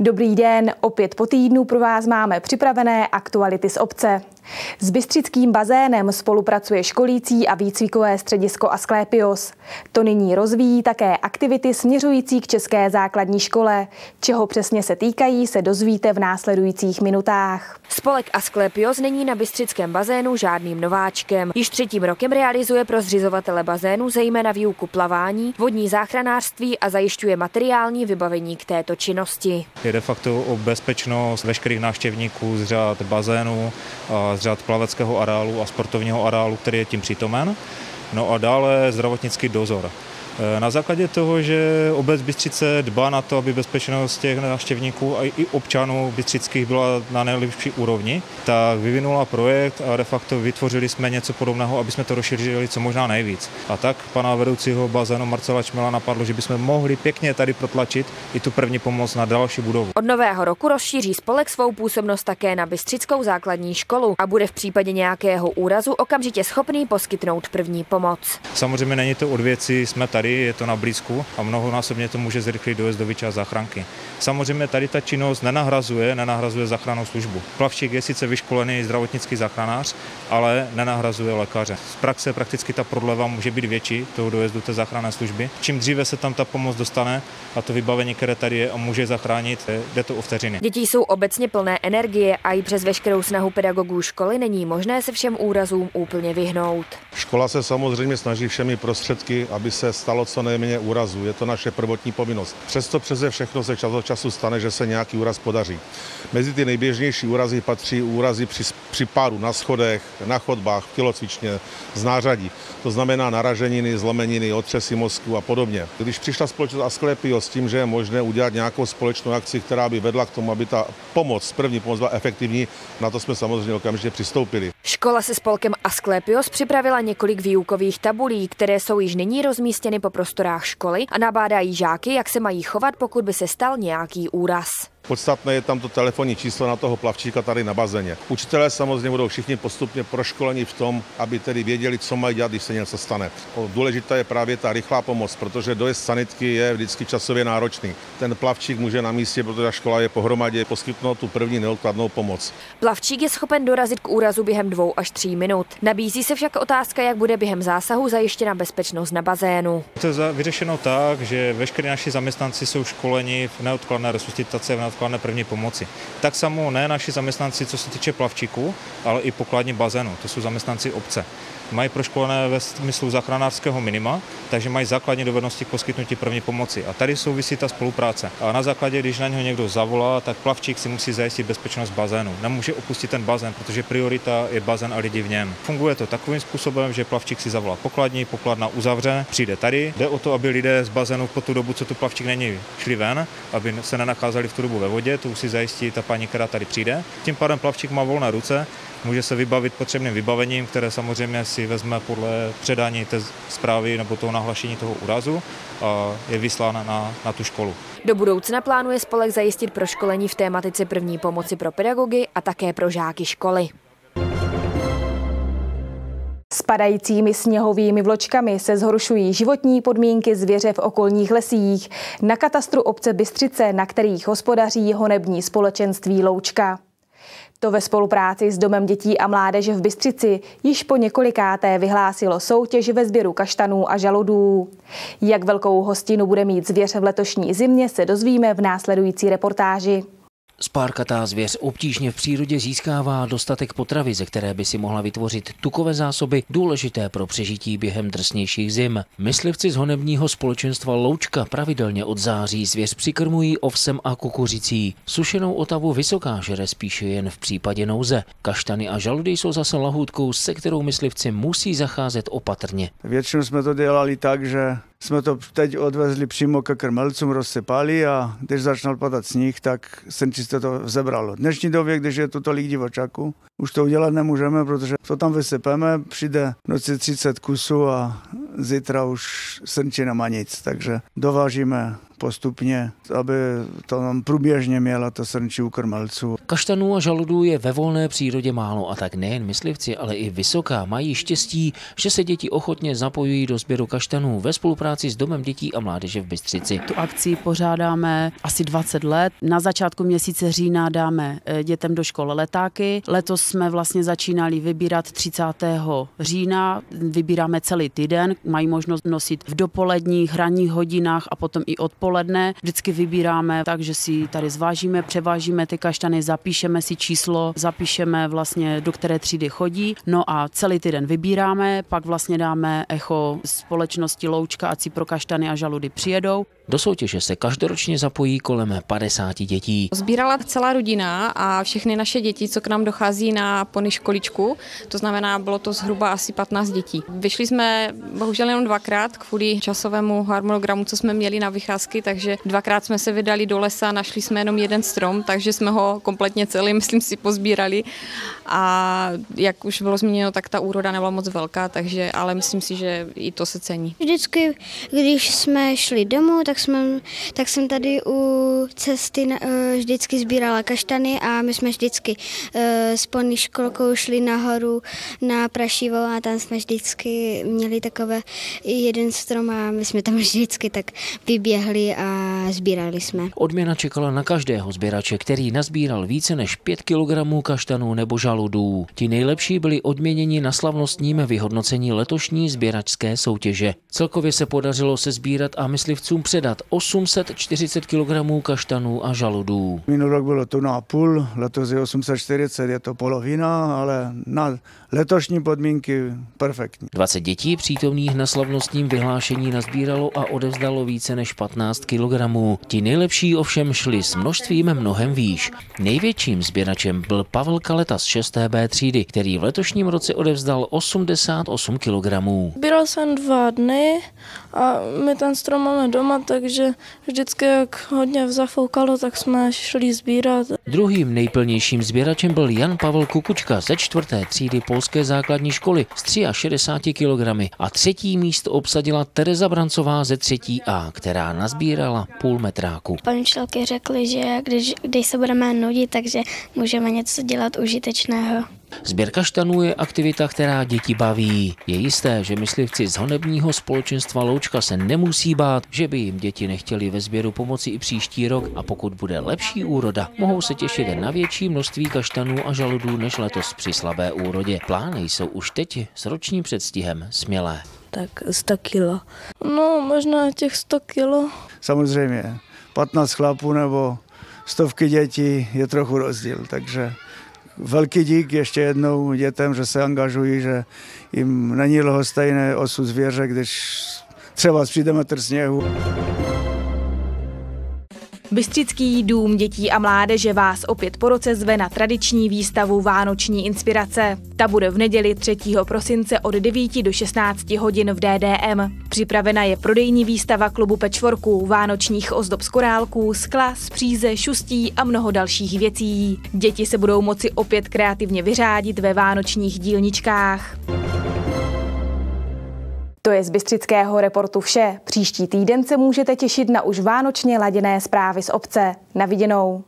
Dobrý den, opět po týdnu pro vás máme připravené aktuality z obce. S Bystřickým bazénem spolupracuje školící a výcvikové středisko Asklepios. To nyní rozvíjí také aktivity směřující k České základní škole. Čeho přesně se týkají, se dozvíte v následujících minutách. Spolek Asklepios není na Bystřickém bazénu žádným nováčkem. Již třetím rokem realizuje pro zřizovatele bazénu zejména výuku plavání, vodní záchranářství a zajišťuje materiální vybavení k této činnosti. Je de facto o bezpečnost veškerých návštěvníků z řád bazénu, z řád plaveckého areálu a sportovního areálu, který je tím přítomen. No a dále zdravotnický dozor. Eh, na základě toho, že obec Bystřice dbá na to, aby bezpečnost těch návštěvníků a i občanů bystřických byla na nejlepší úrovni, tak vyvinula projekt a de facto vytvořili jsme něco podobného, aby jsme to rozšířili co možná nejvíc. A tak pana vedoucího bazénu Marcela Čmela napadlo, že bychom mohli pěkně tady protlačit i tu první pomoc na další budovu. Od nového roku rozšíří spolek svou působnost také na Bystřickou základní školu a bude v případě nějakého úrazu okamžitě schopný poskytnout první pomoc. Samozřejmě není to od věci, jsme tady tady, je to na blízku a mnohonásobně to může zrychlit dojezdový čas záchranky. Samozřejmě tady ta činnost nenahrazuje, nenahrazuje záchrannou službu. Plavčík je sice vyškolený zdravotnický záchranář, ale nenahrazuje lékaře. Z praxe prakticky ta prodleva může být větší toho dojezdu té záchranné služby. Čím dříve se tam ta pomoc dostane a to vybavení, které tady je a může zachránit, jde to o vteřiny. Děti jsou obecně plné energie a i přes veškerou snahu pedagogů školy není možné se všem úrazům úplně vyhnout. Škola se samozřejmě snaží všemi prostředky, aby se stalo co nejméně úrazů. Je to naše prvotní povinnost. Přesto přeze všechno se čas od času stane, že se nějaký úraz podaří. Mezi ty nejběžnější úrazy patří úrazy při, při pádu na schodech, na chodbách, tělocvičně, z nářadí. To znamená naraženiny, zlomeniny, otřesy mozku a podobně. Když přišla společnost Asklepio s tím, že je možné udělat nějakou společnou akci, která by vedla k tomu, aby ta pomoc, první pomoc byla efektivní, na to jsme samozřejmě okamžitě přistoupili. Škola se spolkem Asklepios připravila několik výukových tabulí, které jsou již nyní rozmístěny po prostorách školy a nabádají žáky, jak se mají chovat, pokud by se stal nějaký úraz. Podstatné je tam to telefonní číslo na toho plavčíka tady na bazéně. Učitelé samozřejmě budou všichni postupně proškoleni v tom, aby tedy věděli, co mají dělat, když se něco stane. Důležitá je právě ta rychlá pomoc, protože dojezd sanitky je vždycky časově náročný. Ten plavčík může na místě, protože ta škola je pohromadě, poskytnout tu první neodkladnou pomoc. Plavčík je schopen dorazit k úrazu během dvou až tří minut. Nabízí se však otázka, jak bude během zásahu zajištěna bezpečnost na bazénu. To je vyřešeno tak, že veškeré naši zaměstnanci jsou školeni v neodkladné resuscitaci, v neodkladné první pomoci. Tak samo ne naši zaměstnanci, co se týče plavčíků, ale i pokladní bazénu, to jsou zaměstnanci obce mají proškolené ve smyslu záchranářského minima, takže mají základní dovednosti k poskytnutí první pomoci. A tady souvisí ta spolupráce. A na základě, když na něho někdo zavolá, tak plavčík si musí zajistit bezpečnost bazénu. Nemůže opustit ten bazén, protože priorita je bazén a lidi v něm. Funguje to takovým způsobem, že plavčík si zavolá pokladní, pokladna uzavře, přijde tady. Jde o to, aby lidé z bazénu po tu dobu, co tu plavčík není, šli ven, aby se nenacházeli v tu dobu ve vodě, to musí zajistit ta paní, která tady přijde. Tím pádem plavčík má volné ruce, může se vybavit potřebným vybavením, které samozřejmě si vezme podle předání té zprávy nebo toho nahlašení toho úrazu a je vyslán na, na tu školu. Do budoucna plánuje spolek zajistit proškolení v tématice první pomoci pro pedagogy a také pro žáky školy. Spadajícími sněhovými vločkami se zhoršují životní podmínky zvěře v okolních lesích. Na katastru obce Bystřice, na kterých hospodaří honební společenství Loučka. To ve spolupráci s Domem dětí a mládeže v Bystřici již po několikáté vyhlásilo soutěž ve sběru kaštanů a žaludů. Jak velkou hostinu bude mít zvěř v letošní zimě, se dozvíme v následující reportáži. Spárkatá zvěř obtížně v přírodě získává dostatek potravy, ze které by si mohla vytvořit tukové zásoby důležité pro přežití během drsnějších zim. Myslivci z honebního společenstva Loučka pravidelně od září zvěř přikrmují ovsem a kukuřicí. Sušenou otavu vysoká žere spíše jen v případě nouze. Kaštany a žaludy jsou zase lahůdkou, se kterou myslivci musí zacházet opatrně. Většinou jsme to dělali tak, že jsme to teď odvezli přímo ke krmelcům, rozsypali a když začal padat sníh, tak senčice to zebralo. V dnešní době, když je tu tolik divočáků, už to udělat nemůžeme, protože to tam vysypeme, přijde v noci 30 kusů a zítra už srnčí nemá nic, takže dovážíme postupně, aby to nám průběžně měla to srnčí u krmelců. Kaštanů a žaludů je ve volné přírodě málo a tak nejen myslivci, ale i vysoká mají štěstí, že se děti ochotně zapojují do sběru kaštanů ve spolupráci s Domem dětí a mládeže v Bystřici. Tu akci pořádáme asi 20 let. Na začátku měsíce října dáme eh, dětem do škol letáky. Letos jsme vlastně začínali vybírat 30. října. Vybíráme celý týden. Mají možnost nosit v dopoledních, ranních hodinách a potom i odpoledne. Vždycky vybíráme tak, že si tady zvážíme, převážíme ty kaštany, zapíšeme si číslo, zapíšeme vlastně do které třídy chodí. No a celý týden vybíráme, pak vlastně dáme echo společnosti Loučka a pro kaštany a žaludy přijedou. Do soutěže se každoročně zapojí kolem 50 dětí. Zbírala celá rodina a všechny naše děti, co k nám dochází na pony školičku, to znamená, bylo to zhruba asi 15 dětí. Vyšli jsme bohužel jenom dvakrát kvůli časovému harmonogramu, co jsme měli na vycházky, takže dvakrát jsme se vydali do lesa, našli jsme jenom jeden strom, takže jsme ho kompletně celý, myslím si, pozbírali a jak už bylo zmíněno, tak ta úroda nebyla moc velká, takže ale myslím si, že i to se cení. Vždycky, když jsme šli domů, tak, jsme, tak jsem tady u cesty eh, vždycky sbírala kaštany a my jsme vždycky eh, s pony školkou šli nahoru na Prašivo a tam jsme vždycky měli takové jeden strom a my jsme tam vždycky tak vyběhli a sbírali jsme. Odměna čekala na každého sběrače, který nazbíral více než 5 kg kaštanů nebo žaludů. Ti nejlepší byli odměněni na slavnostním vyhodnocení letošní sběračské soutěže. Celkově se podařilo se sbírat a myslivcům předat 840 kg kaštanů a žaludů. Minulý rok bylo to na půl, letos je 840, je to polovina, ale na letošní podmínky perfektní. 20 dětí přítomných na slavnostním vyhlášení nazbíralo a odevzdalo více než 15 kg. Ti nejlepší ovšem šli s množstvím mnohem výš. Největším sběračem byl Pavel Kaleta z 6. B třídy, který v letošním roce odevzdal 88 kg. Sbíral jsem dva dny a my ten strom máme doma, takže vždycky, jak hodně zafoukalo, tak jsme šli sbírat. Druhým nejplnějším sběračem byl Jan Pavel Kukučka ze čtvrté třídy polské základní školy s 63 kg a třetí místo obsadila Tereza Brancová ze třetí A, která nazbírala půl metráku. Pan učitelky řekli, že když, když se budeme nudit, takže můžeme něco dělat užitečného. Sběr kaštanů je aktivita, která děti baví. Je jisté, že myslivci z honebního společenstva Loučka se nemusí bát, že by jim děti nechtěli ve sběru pomoci i příští rok a pokud bude lepší úroda, mohou se těšit na větší množství kaštanů a žaludů než letos při slabé úrodě. Plány jsou už teď s ročním předstihem smělé. Tak 100 kilo. No, možná těch 100 kilo. Samozřejmě, 15 chlapů nebo stovky dětí je trochu rozdíl, takže velký dík ještě jednou dětem, že se angažují, že jim není lhostejné osud zvěře, když třeba přijde metr sněhu. Bystřický dům dětí a mládeže vás opět po roce zve na tradiční výstavu Vánoční inspirace. Ta bude v neděli 3. prosince od 9 do 16 hodin v DDM. Připravena je prodejní výstava klubu pečvorků, vánočních ozdob z korálků, skla, z příze, šustí a mnoho dalších věcí. Děti se budou moci opět kreativně vyřádit ve vánočních dílničkách. To je z Bystřického reportu vše. Příští týden se můžete těšit na už vánočně laděné zprávy z obce. Na viděnou.